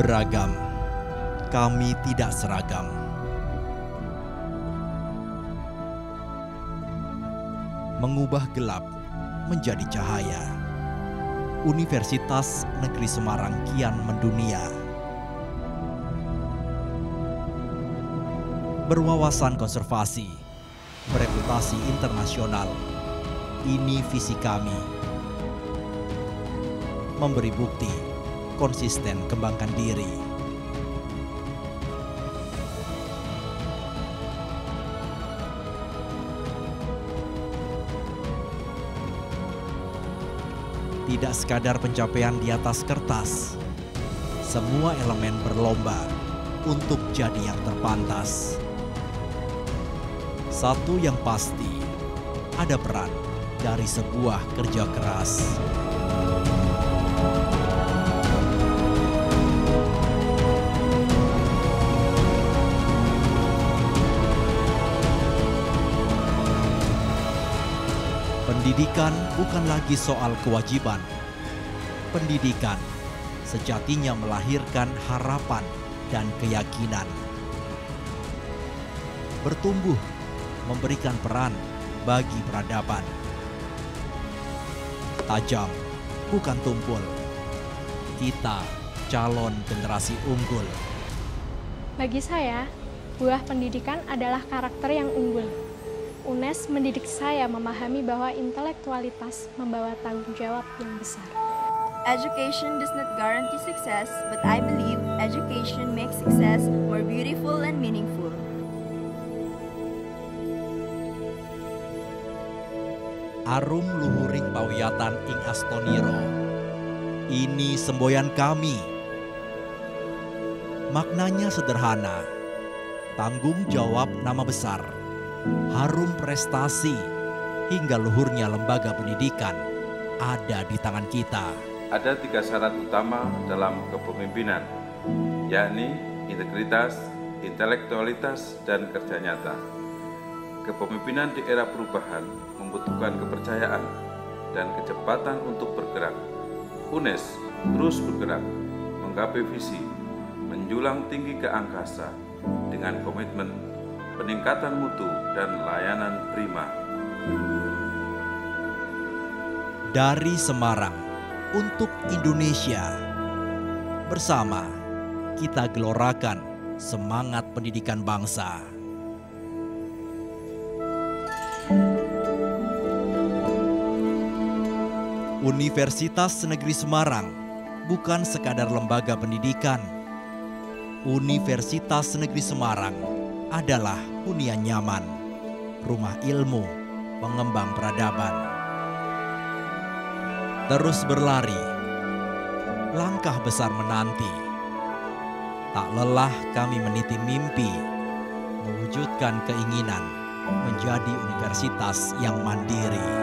Beragam, kami tidak seragam. Mengubah gelap menjadi cahaya. Universitas Negeri Semarang kian mendunia. Berwawasan konservasi, bereputasi internasional. Ini visi kami. Memberi bukti konsisten kembangkan diri. Tidak sekadar pencapaian di atas kertas, semua elemen berlomba untuk jadi yang terpantas. Satu yang pasti, ada peran dari sebuah kerja keras. Pendidikan bukan lagi soal kewajiban. Pendidikan sejatinya melahirkan harapan dan keyakinan. Bertumbuh memberikan peran bagi peradaban. Tajam bukan tumpul. Kita calon generasi unggul. Bagi saya, buah pendidikan adalah karakter yang unggul. UNES mendidik saya memahami bahwa intelektualitas membawa tanggung jawab yang besar. Education does not guarantee success, but I believe education makes success more beautiful and meaningful. Arum luhuring pawiyatan ing astoniro. Ini semboyan kami. Maknanya sederhana. Tanggung jawab nama besar. Harum prestasi hingga luhurnya lembaga pendidikan ada di tangan kita. Ada tiga syarat utama dalam kepemimpinan, yakni integritas, intelektualitas, dan kerja nyata. Kepemimpinan di era perubahan membutuhkan kepercayaan dan kecepatan untuk bergerak. UNES terus bergerak, menggapai visi, menjulang tinggi ke angkasa dengan komitmen peningkatan mutu dan layanan prima. Dari Semarang untuk Indonesia. Bersama kita gelorakan semangat pendidikan bangsa. Universitas Negeri Semarang bukan sekadar lembaga pendidikan. Universitas Negeri Semarang adalah hunian nyaman, rumah ilmu, pengembang peradaban. Terus berlari, langkah besar menanti. Tak lelah kami meniti mimpi, mewujudkan keinginan menjadi universitas yang mandiri.